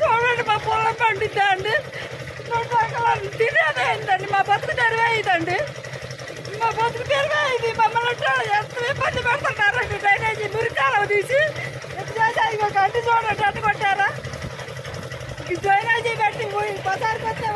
చూడండి మా పొలం పండిద్దా అండి? తినేదే అయిందండి మా బతుకు తెరివే ఇదండి మా బతుకు తెరివే ఇది మమ్మల్ని ఎంత ఇబ్బంది పెడుతున్నారండి డ్రైనేజ్ మురికాలు తీసి ఇంకొక అంటి చూడండి అట్టు కొట్టారా? డ్రైనేజీ పెట్టి బజార్కి వస్తే